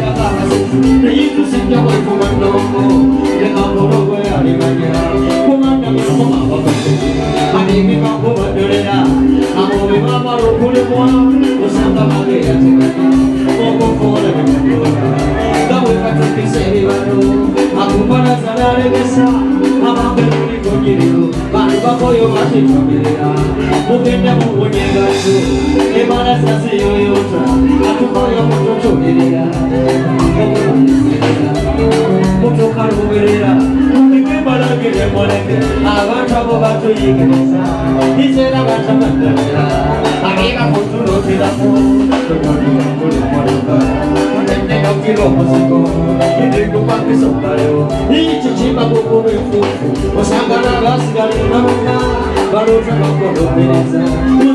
kabasesi neyitusinja kwaifumanoko ekakologo yalimanya kumanda mikomabakase animimakubadolera amobe bamalukulimwa osanga mageyatekati okokola bekakola gawe katukisa ebibalo akupalaza nalegesa amabemulikonyiriro bantu bakoyo batitomerera mugenda mubonyegatu ebalasasiyoyota atukoyo mututomerera mutukaluberera mubikembalagire muleke abantu abo batuyigereza izera batamadara abiga kutunutiramo tukonikakulumoroka munenegabwira omuzigo indikupakisokayo ico kibakukuba enfufu osanga n'abasigalira bonna balota bakodomereza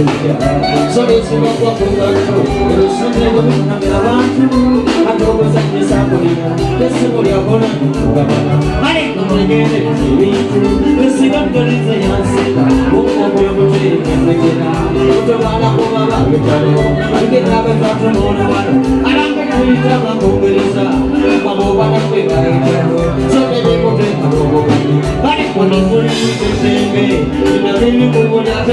via Sorriso la tua contacto E lo sogno come una davanti A come sai che saporina Che se vogliamo con la cultura Ma è come che ne vivi Che si cambializza in ansietà Un po' più così che ne chieda Tutto va la come va che caro Anche tra per fatto non è vero Arranca che mi trama come li sa Ma mo va da qui va in giro Sopra di potente come Ma è quando fuori qui che te che Mi da te mi puoi vogliare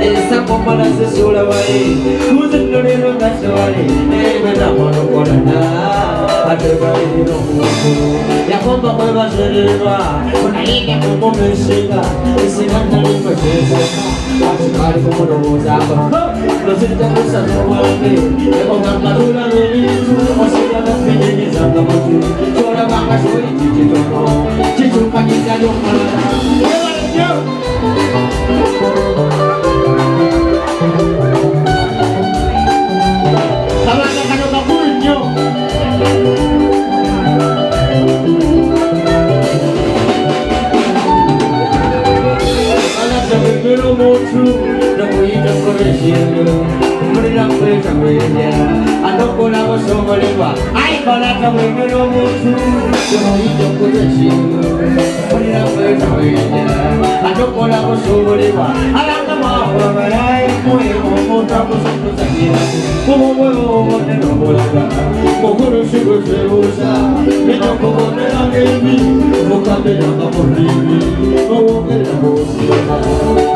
Esa pompa true. por el cielo, hombre la presa huella, ando con la voz sobre el ay con la cabeza lo mucho, yo por el cielo, hombre la presa huella, ando con la voz sobre el a la cama por ay como huevo de no volar, como no que no como te la que vi, como por como que la.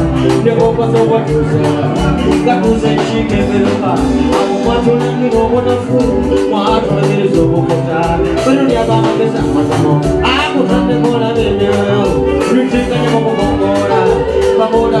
katala okutumanja webatatola nekokoza obwatuza gatuza enkiiko emeruka abo mwatulangira obunafu mwatulagereza obukota benulyaba amagezi amatono akutandekolabe emyoyo lutikanya mukugongola baboda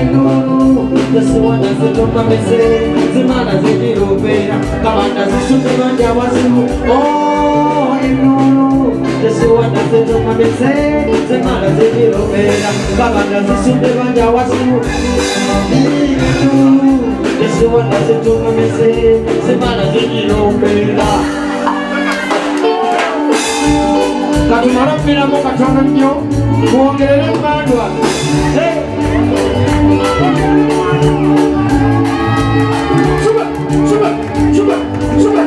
endolo tesiwana zitumanise zimana zigirokwina kabanda zisumibanja wasimu endolo oh, tesiwana zitumanise zimana zigirokwina kabanda zisumibanja wasimu Yesiwana zitumanise zimana zigirokwina katumalapiramo katono nnyo mwongerere emmandwa Suba, 出门，出门，出门。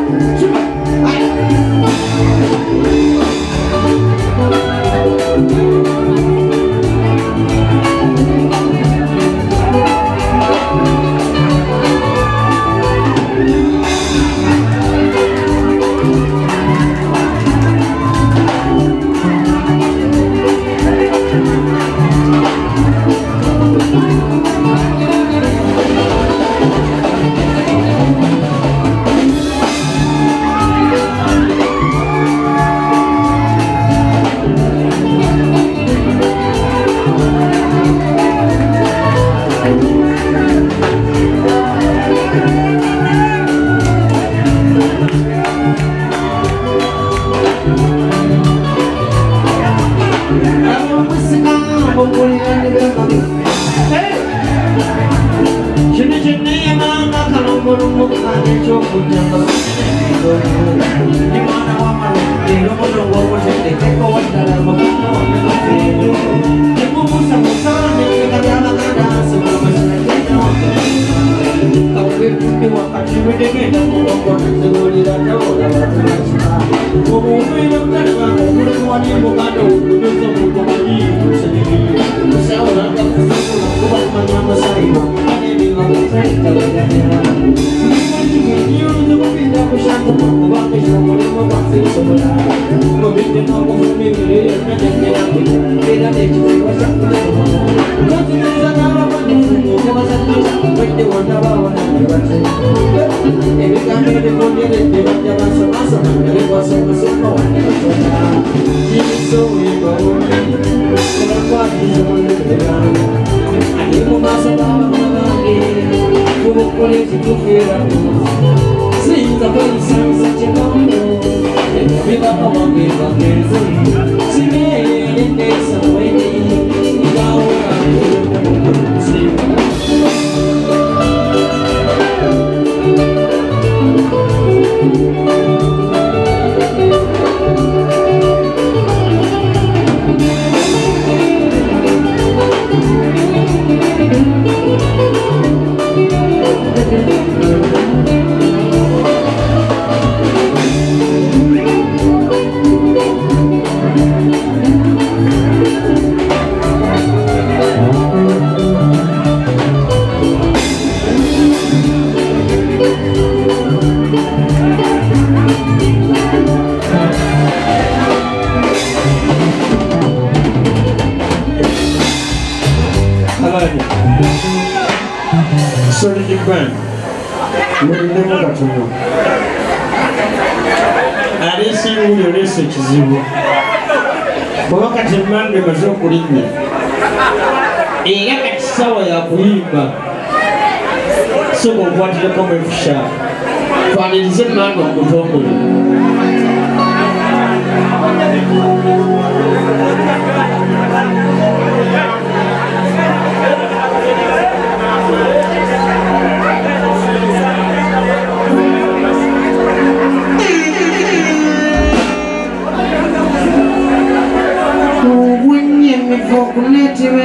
político-feira Sinta condição, sente amor Envolve da palma de bandeira Se me intenção em mim Igual a Sim Thank you. Ngawola abandi si kizibu. Kuba kati emmanda emaze okulinnya era kati sawa yakuyimba soba okwatireko mefusha twanirize emmanda okutongole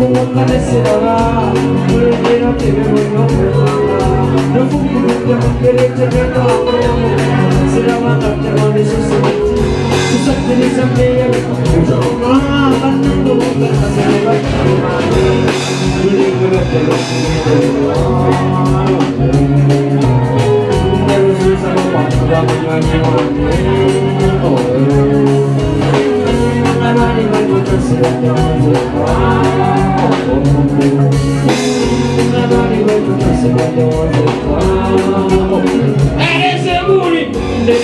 Nakikiri Sijana Wadesa Sama Kuta Kuta Mawina Rikiri Koboto Koteresa Eda Wazaza Chandra Moshuka Mamuruki Bonda Shivira Kuriri Kukura Matanayo Iruru Shivoku Wakanesirara Kuriri Kiri Wanyokura Nafukuru Kiri Tegeka Aprayamu Sirama Katamani Susamiti Susakiri Sambeya Ujoma Kanangu Wakasari Bakari Kiri Kiri Kiri Paulo yatsindwa dda omuwa omutadde goga gokka nakano bakakyuse saawa yakunywa kati Yusofe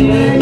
Kadire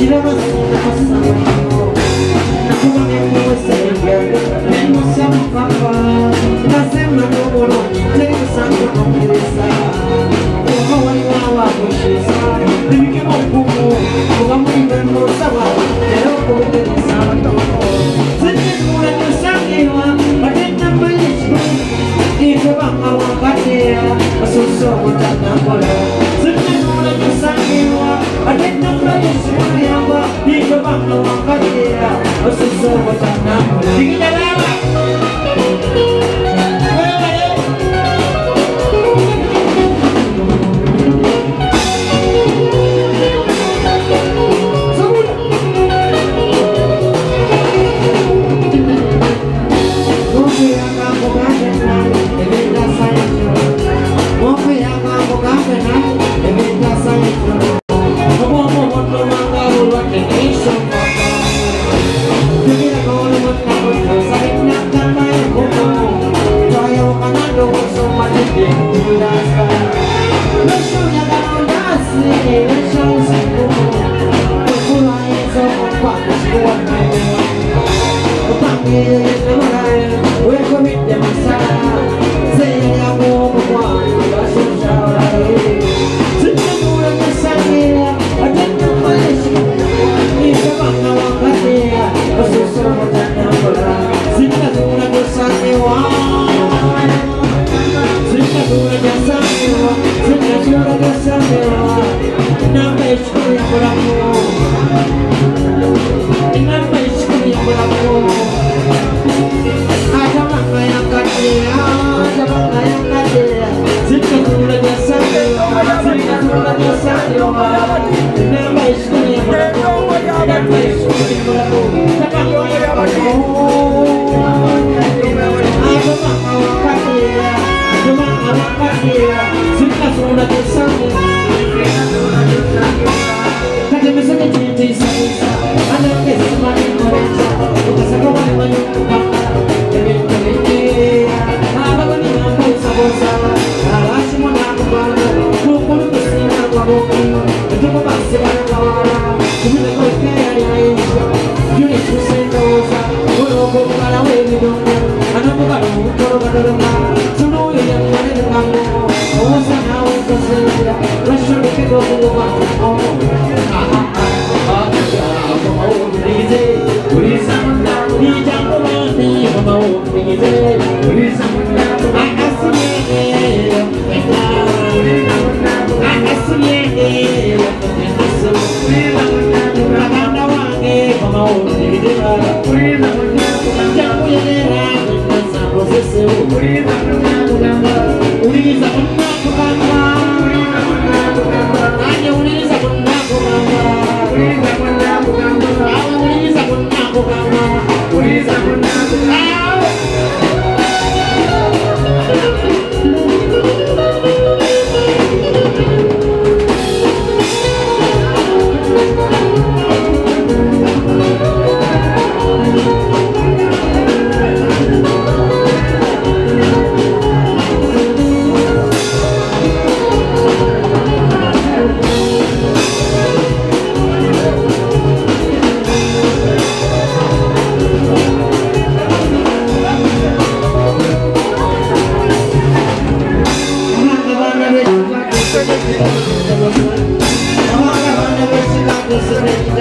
Thank you.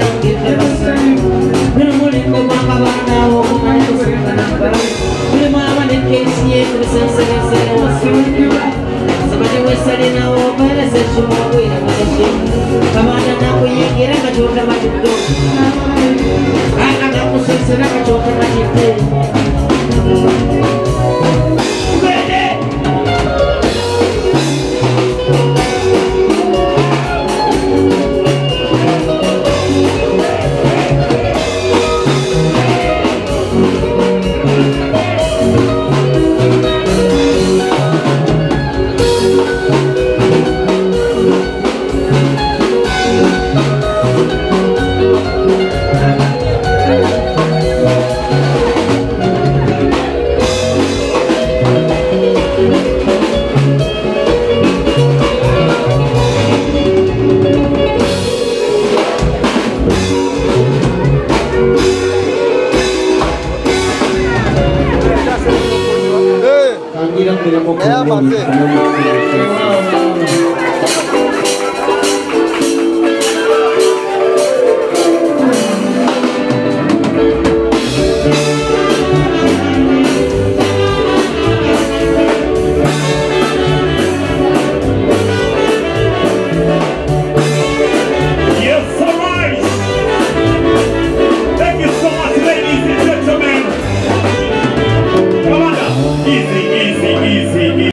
Kaya bakit?